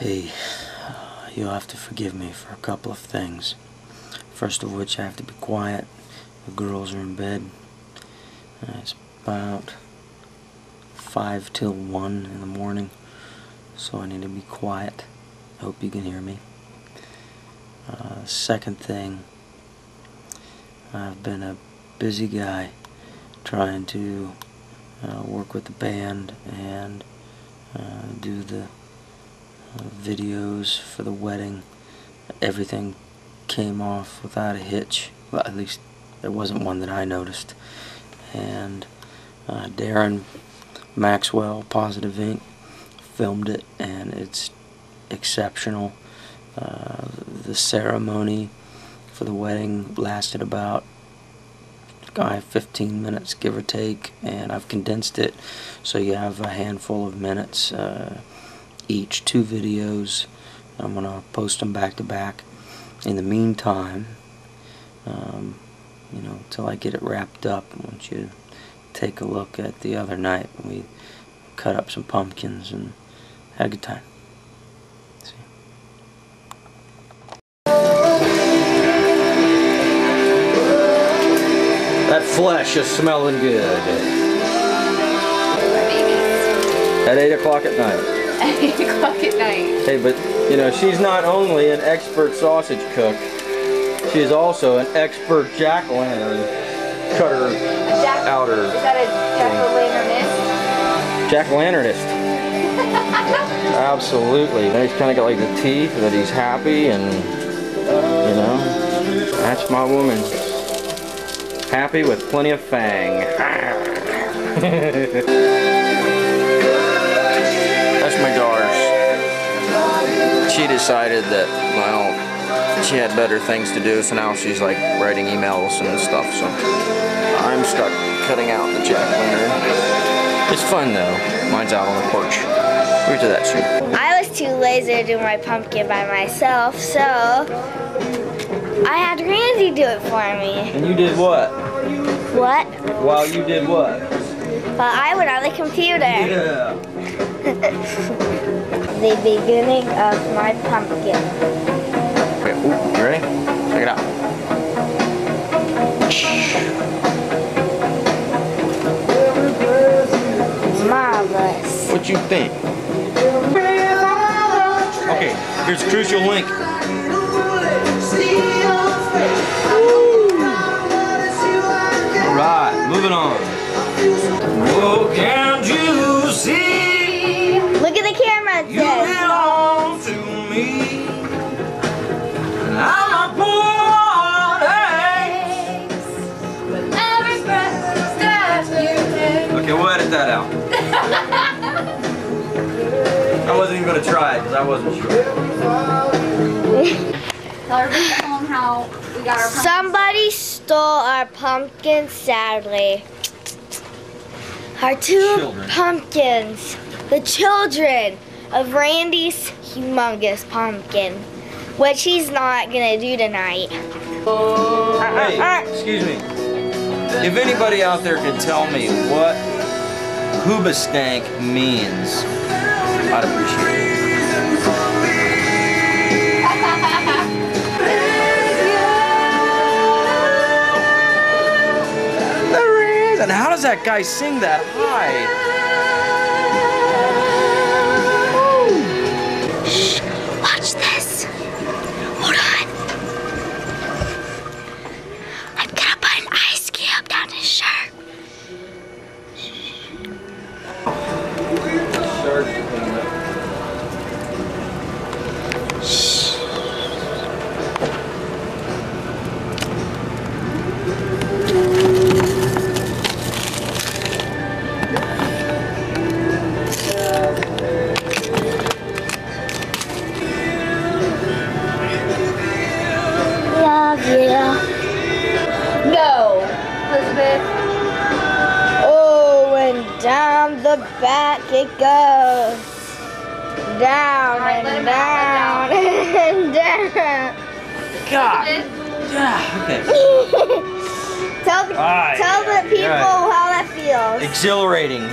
Hey, you'll have to forgive me for a couple of things. First of which, I have to be quiet. The girls are in bed. Uh, it's about 5 till 1 in the morning, so I need to be quiet. I hope you can hear me. Uh, second thing, I've been a busy guy trying to uh, work with the band and uh, do the videos for the wedding. Everything came off without a hitch. Well, at least there wasn't one that I noticed. And uh, Darren Maxwell, Positive Ink, filmed it, and it's exceptional. Uh, the ceremony for the wedding lasted about uh, 15 minutes, give or take, and I've condensed it so you have a handful of minutes uh, each, two videos. I'm going to post them back to back. In the meantime, um, you know, until I get it wrapped up, I want you to take a look at the other night. When we cut up some pumpkins and had a good time. See? That flesh is smelling good. At 8 o'clock at night. At 8 o'clock at night. Hey, but, you know, she's not only an expert sausage cook, she is also an expert jack-o'-lantern cutter Jack, outer. Is that a jack-o'-lanternist? Jack-o'-lanternist. Absolutely. Now he's kind of got like the teeth that he's happy and, you know, that's my woman. Happy with plenty of fang. decided that, well, she had better things to do, so now she's like writing emails and stuff, so I'm stuck cutting out the jack-o'-lantern. It's fun though. Mine's out on the porch. We'll get that soon. I was too lazy to do my pumpkin by myself, so I had Randy do it for me. And you did what? What? While you did what? Well, I went on the computer. Yeah. The beginning of my pumpkin. Okay, ooh, you ready? Check it out. Marvelous. What you think? Okay, here's a crucial link. I wasn't even gonna try it because I wasn't sure. Tell everybody at home how we got our pumpkin. Somebody stole our pumpkin, sadly. Our two Children. pumpkins. The children of Randy's humongous pumpkin. Which he's not gonna do tonight. Hey, excuse me. If anybody out there can tell me what hoobastank means, I'd appreciate it. And how does that guy sing that high? Elizabeth. Oh, and down the back it goes. Down Alright, let and him down and down. God. Yeah, okay. tell the, Ah, tell yeah, the people right. how that feels. Exhilarating.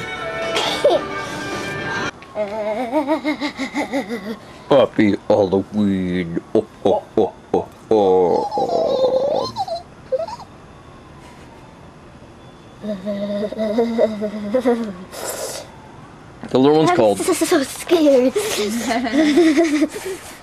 Happy Halloween. Oh, oh, oh, oh, oh. The little one's cold. I'm so scared.